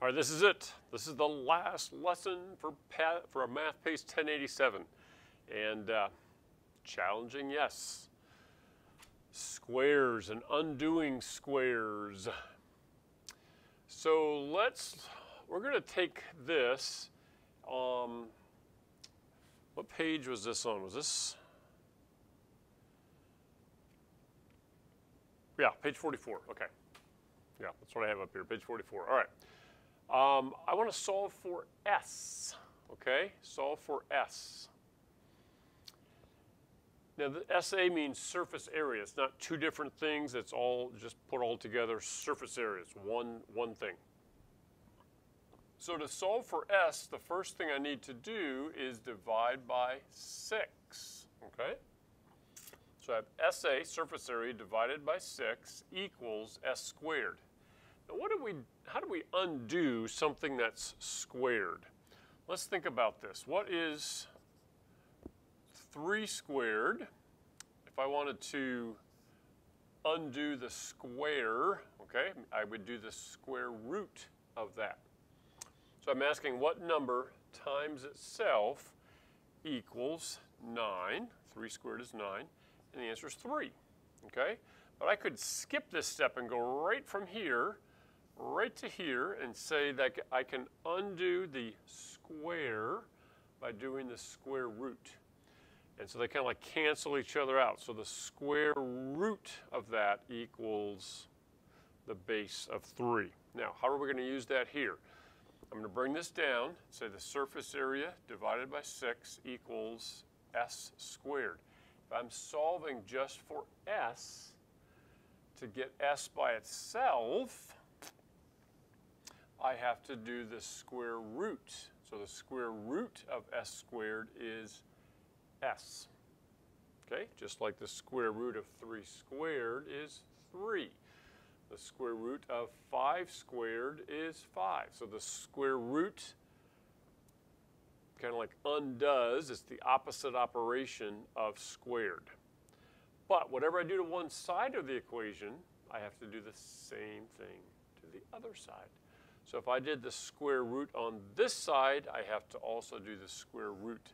All right, this is it. This is the last lesson for, for a Math Pace 1087. And uh, challenging, yes. Squares and undoing squares. So let's, we're to take this. Um, what page was this on? Was this? Yeah, page 44. Okay. Yeah, that's what I have up here, page 44. All right. Um, I want to solve for S, okay? Solve for S. Now, the SA means surface area. It's not two different things. It's all just put all together, surface area. One, one thing. So to solve for S, the first thing I need to do is divide by 6, okay? So I have SA, surface area, divided by 6 equals S squared. What do we, how do we undo something that's squared? Let's think about this. What is 3 squared? If I wanted to undo the square, okay, I would do the square root of that. So I'm asking what number times itself equals 9. 3 squared is 9. And the answer is 3. Okay? But I could skip this step and go right from here right to here and say that I can undo the square by doing the square root. And so they kind of like cancel each other out. So the square root of that equals the base of 3. Now, how are we going to use that here? I'm going to bring this down, say the surface area divided by 6 equals s squared. If I'm solving just for s, to get s by itself, I have to do the square root. So the square root of s squared is s. Okay, just like the square root of 3 squared is 3. The square root of 5 squared is 5. So the square root kind of like undoes, it's the opposite operation of squared. But whatever I do to one side of the equation, I have to do the same thing to the other side. So if I did the square root on this side, I have to also do the square root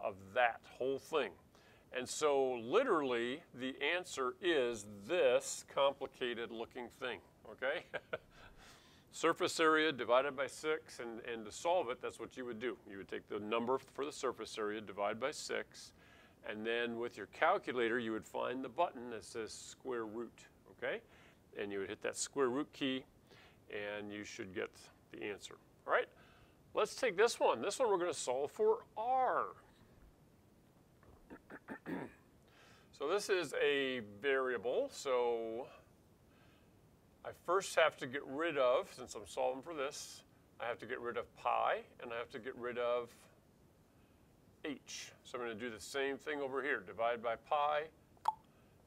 of that whole thing. And so literally the answer is this complicated looking thing, okay? surface area divided by 6, and, and to solve it, that's what you would do. You would take the number for the surface area, divide by 6, and then with your calculator, you would find the button that says square root, okay? And you would hit that square root key, and you should get the answer. All right, let's take this one. This one we're going to solve for r. so this is a variable, so I first have to get rid of, since I'm solving for this, I have to get rid of pi, and I have to get rid of h. So I'm going to do the same thing over here, divide by pi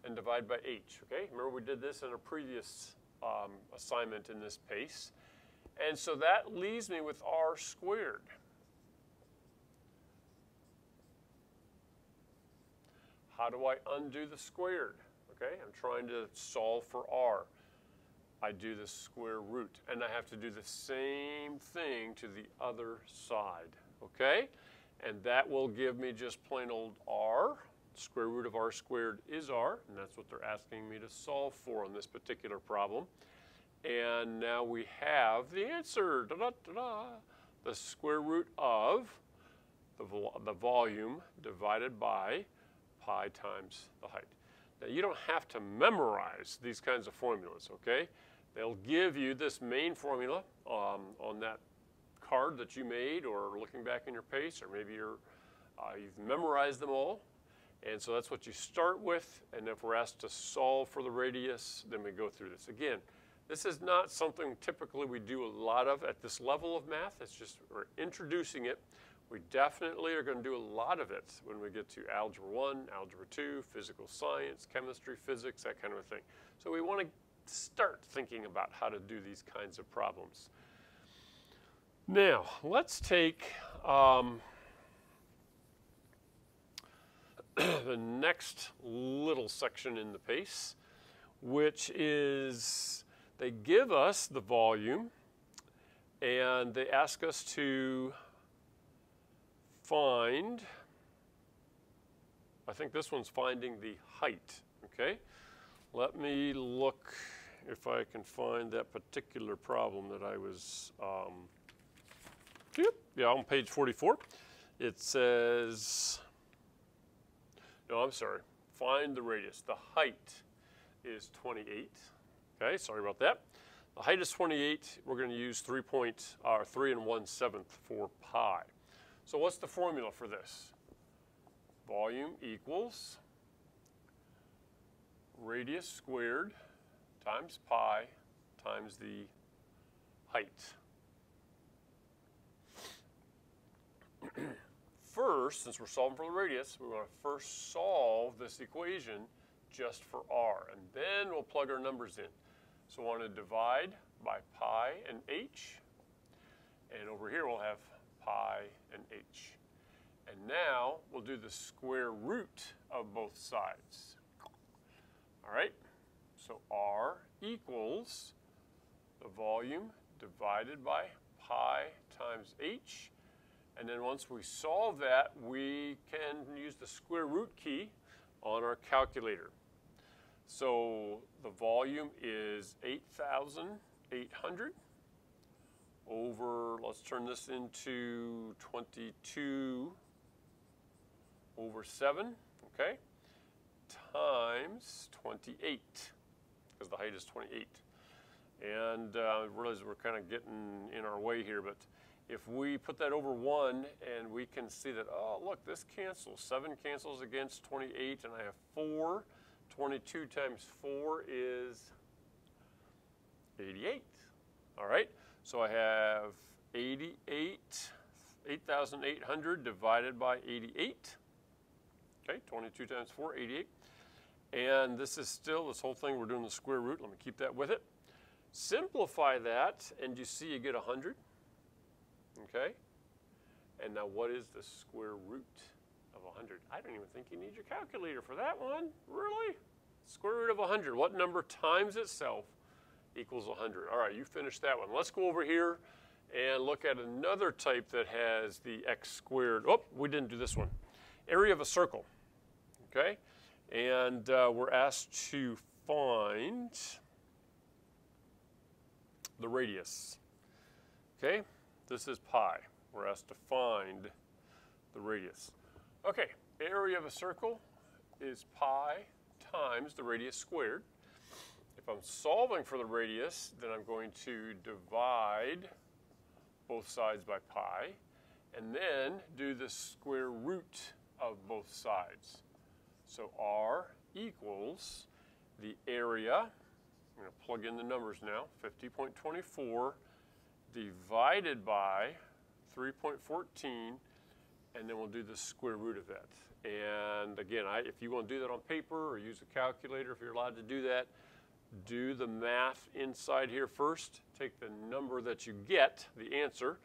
and divide by h, okay? Remember we did this in a previous um, assignment in this pace. And so that leaves me with r squared. How do I undo the squared? Okay, I'm trying to solve for r. I do the square root, and I have to do the same thing to the other side, okay? And that will give me just plain old r. Square root of r squared is r, and that's what they're asking me to solve for on this particular problem. And now we have the answer, da, da, da, the square root of the, the volume divided by pi times the height. Now you don't have to memorize these kinds of formulas, okay? They'll give you this main formula um, on that card that you made or looking back in your pace or maybe you're, uh, you've memorized them all and so that's what you start with. And if we're asked to solve for the radius, then we go through this. Again, this is not something typically we do a lot of at this level of math. It's just we're introducing it. We definitely are going to do a lot of it when we get to Algebra 1, Algebra 2, physical science, chemistry, physics, that kind of thing. So we want to start thinking about how to do these kinds of problems. Now, let's take um, the next little section in the pace, which is they give us the volume And they ask us to find, I think this one's finding the height, okay? Let me look if I can find that particular problem that I was, um, yeah, on page 44. It says, no, I'm sorry, find the radius. The height is 28. Okay, sorry about that. The height is 28. We're going to use 3 point, uh, 3 and 1 seventh for pi. So what's the formula for this? Volume equals radius squared times pi times the height. First, since we're solving for the radius, we want to first solve this equation just for r, and then we'll plug our numbers in. So we want to divide by pi and h, and over here we'll have pi and h. And now we'll do the square root of both sides. All right, so r equals the volume divided by pi times h. And then once we solve that, we can use the square root key on our calculator. So the volume is 8,800 over, let's turn this into 22 over 7, okay, times 28, because the height is 28. And uh, I realize we're kind of getting in our way here, but if we put that over 1 and we can see that, oh, look, this cancels. 7 cancels against 28, and I have 4. 22 times 4 is 88. All right, so I have 88, 8,800 divided by 88. Okay, 22 times 4, 88. And this is still, this whole thing, we're doing the square root. Let me keep that with it. Simplify that, and you see you get 100. Okay? And now what is the square root of 100? I don't even think you need your calculator for that one. Really? Square root of 100. What number times itself equals 100? All right, you finished that one. Let's go over here and look at another type that has the x squared. Oh, we didn't do this one. Area of a circle. Okay? And uh, we're asked to find the radius. Okay? This is pi. We're asked to find the radius. Okay, area of a circle is pi times the radius squared. If I'm solving for the radius, then I'm going to divide both sides by pi, and then do the square root of both sides. So r equals the area, I'm going to plug in the numbers now, 50.24 divided by 3.14, and then we'll do the square root of that. And again, I, if you want to do that on paper or use a calculator, if you're allowed to do that, do the math inside here first. Take the number that you get, the answer,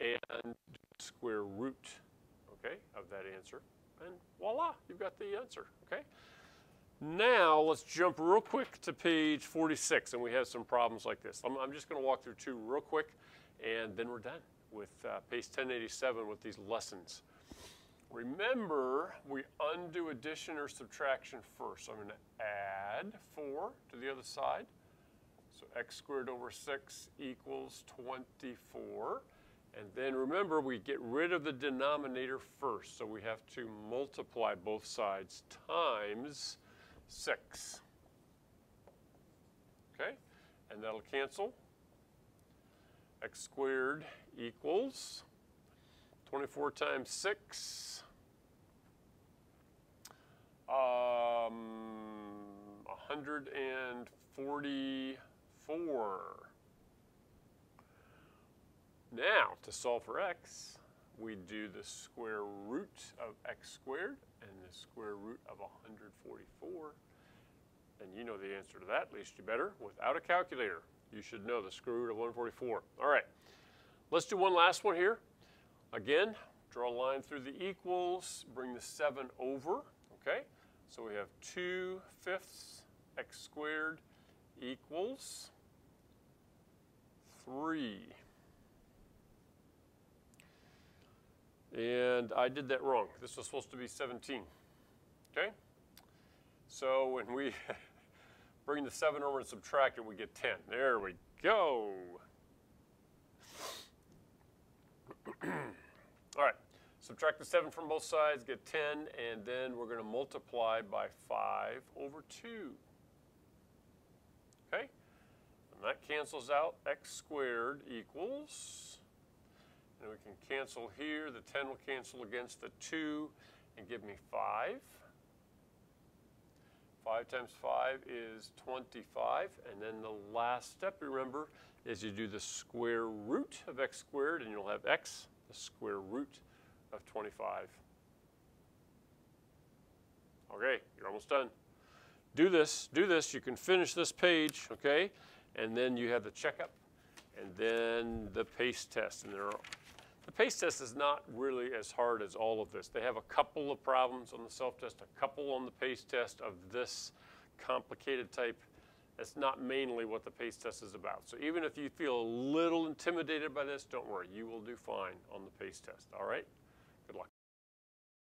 and square root, okay, of that answer. And voila, you've got the answer, okay? Now, let's jump real quick to page 46, and we have some problems like this. I'm, I'm just going to walk through two real quick, and then we're done with uh, page 1087 with these lessons. Remember, we undo addition or subtraction first. So I'm going to add 4 to the other side. So x squared over 6 equals 24. And then remember, we get rid of the denominator first. So we have to multiply both sides times 6. Okay? And that'll cancel. x squared equals 24 times 6. Um, 144. Now, to solve for x, we do the square root of x squared and the square root of 144. And you know the answer to that, at least you better. Without a calculator, you should know the square root of 144. All right, let's do one last one here. Again, draw a line through the equals, bring the 7 over, okay? So we have 2 fifths x squared equals 3. And I did that wrong. This was supposed to be 17. Okay? So when we bring the 7 over and subtract it, we get 10. There we go. All right, subtract the 7 from both sides, get 10, and then we're going to multiply by 5 over 2. Okay? And that cancels out x squared equals, and we can cancel here, the 10 will cancel against the 2 and give me 5. 5 times 5 is 25, and then the last step, remember, is you do the square root of x squared, and you'll have x, the square root of 25. Okay, you're almost done. Do this, do this, you can finish this page, okay? And then you have the checkup, and then the pace test. And there are, pace test is not really as hard as all of this. They have a couple of problems on the self-test, a couple on the pace test of this complicated type. That's not mainly what the pace test is about. So even if you feel a little intimidated by this, don't worry. You will do fine on the pace test, all right? Good luck.